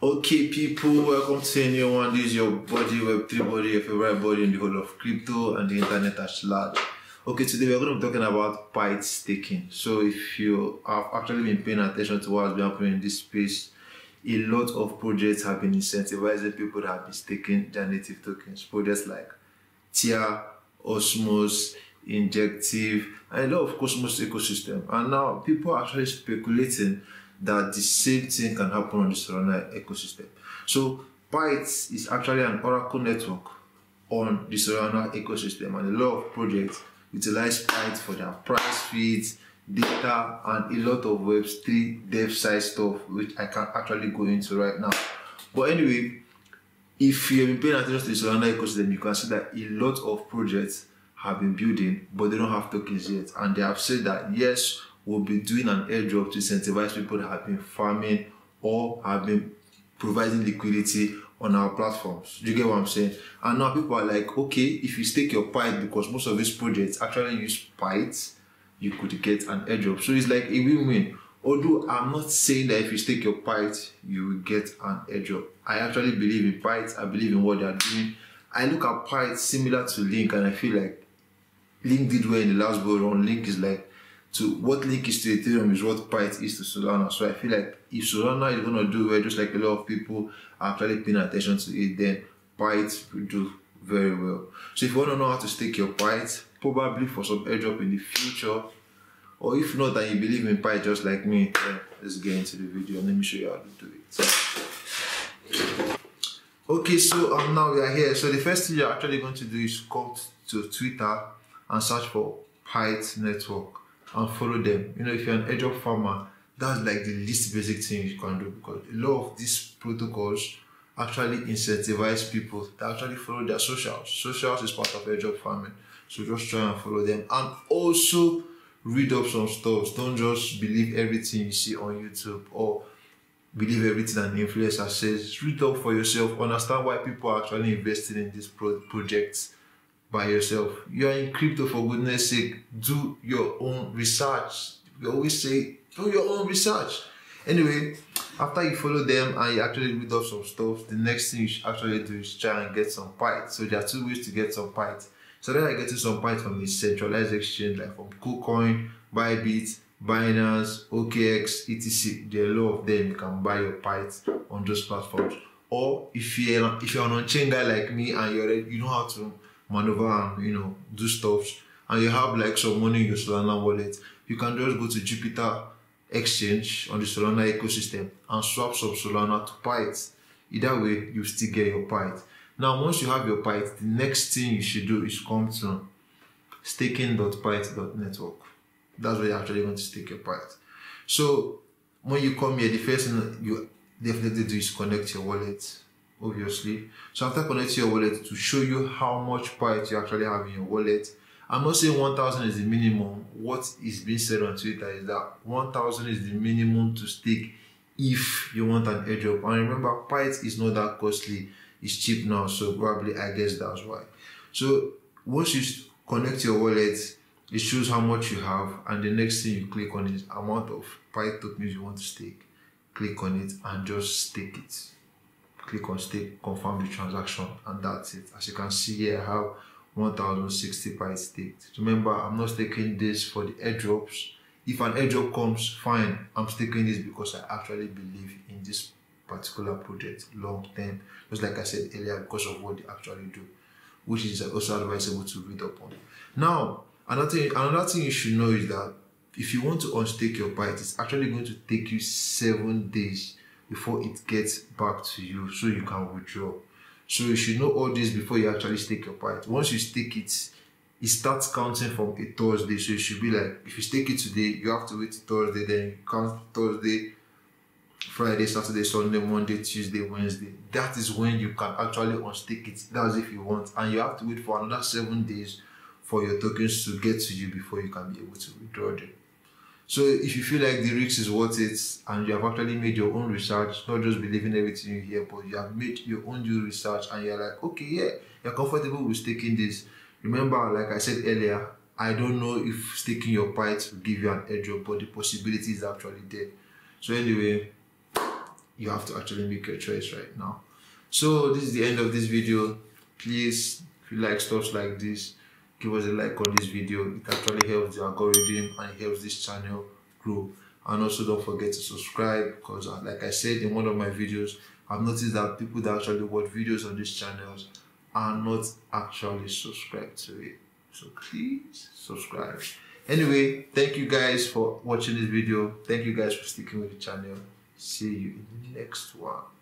Okay, people, welcome to a new one. This is your body, Web3 body, your body in the whole of crypto and the internet at large. Okay, today we're going to be talking about PITE staking. So, if you have actually been paying attention to what's been happening in this space, a lot of projects have been incentivizing people that have been staking their native tokens. Projects like TIA, Osmos, Injective, and a lot of Cosmos ecosystem. And now people are actually speculating that the same thing can happen on the Solana ecosystem. So PITE is actually an Oracle network on the Solana ecosystem, and a lot of projects utilize PITE for their price feeds, data, and a lot of Web3 dev side stuff, which I can actually go into right now. But anyway, if you've been paying attention to the Solana ecosystem, you can see that a lot of projects have been building, but they don't have tokens yet. And they have said that yes, we'll be doing an airdrop to incentivize people that have been farming or have been providing liquidity on our platforms. Do you get what I'm saying? And now people are like, okay, if you stake your PITE, because most of these projects actually use PITE, you could get an airdrop. So it's like a win-win. Although I'm not saying that if you stake your PITE, you will get an airdrop. I actually believe in PITE. I believe in what they are doing. I look at PITE similar to Link, and I feel like Link did well in the last bull run. Link is like to what Link is to Ethereum is what Pyth is to Solana. So I feel like if Solana is gonna do well, just like a lot of people are actually paying attention to it, then Pyth will do very well. So if you wanna know how to stake your Pyth, probably for some airdrop in the future, or if not and you believe in Pyth just like me, then let's get into the video and let me show you how to do it. Okay, so um now we are here. So the first thing you're actually going to do is go to Twitter and search for Pyth network and follow them. You know, if you're an airdrop farmer, that's like the least basic thing you can do because a lot of these protocols actually incentivize people to actually follow their socials. Socials is part of airdrop farming. So just try and follow them and also read up some stuff. Don't just believe everything you see on YouTube or believe everything an influencer says. Read up for yourself. Understand why people are actually investing in these pro- projects by yourself. You are in crypto for goodness sake. Do your own research. We always say do your own research. Anyway, after you follow them and you actually read up some stuff, the next thing you should actually do is try and get some PITE. So there are two ways to get some PITE. So then I get some PITE from a centralized exchange like from KuCoin, Bybit, Binance, OKX, etc. There are a lot of them. You can buy your PITE on those platforms. Or if you're if you're an on-chain guy like me and you're you know how to maneuver and you know do stuff and you have like some money in your Solana wallet, you can just go to Jupiter exchange on the Solana ecosystem and swap some Solana to Pyth. Either way, you still get your Pyth. Now, once you have your Pyth, the next thing you should do is come to staking.pyth.network. That's where you're actually going to stake your Pyth. So, when you come here, the first thing you definitely do is connect your wallet, obviously. So, after connecting your wallet to show you how much Pyth you actually have in your wallet, I'm not saying 1000 is the minimum. What is being said on Twitter is that 1000 is the minimum to stake if you want an airdrop. And remember, Pyth is not that costly, it's cheap now, so probably I guess that's why. So once you connect your wallet, it shows how much you have, and the next thing you click on is amount of Pyth tokens you want to stake. Click on it and just stake it. Click on stake, confirm the transaction, and that's it. As you can see here, I have 1060 Pyth staked. Remember, I'm not staking this for the airdrops. If an airdrop comes, fine. I'm staking this because I actually believe in this particular project long term. Just like I said earlier, because of what they actually do, which is also advisable to read up on. Now, another thing, another thing you should know is that if you want to unstake your Pyth, it's actually going to take you seven days before it gets back to you so you can withdraw. So you should know all this before you actually stake your Pyth. Once you stake it, it starts counting from a Thursday. So it should be like if you stake it today, you have to wait Thursday, then you count Thursday, Friday, Saturday, Sunday, Monday, Tuesday, Wednesday. That is when you can actually unstake it. That's if you want. And you have to wait for another seven days for your tokens to get to you before you can be able to withdraw them. So if you feel like the risk is worth it and you have actually made your own research, not just believing everything you hear, but you have made your own due research and you're like, okay, yeah, you're comfortable with staking this. Remember, like I said earlier, I don't know if staking your Pyth will give you an airdrop, but the possibility is actually there. So anyway, you have to actually make your choice right now. So this is the end of this video. Please, if you like stuff like this, give us a like on this video. It actually helps the algorithm and helps this channel grow. And also don't forget to subscribe because uh, like I said in one of my videos, I've noticed that people that actually watch videos on these channels are not actually subscribed to it. So please subscribe. Anyway, thank you guys for watching this video. Thank you guys for sticking with the channel. See you in the next one.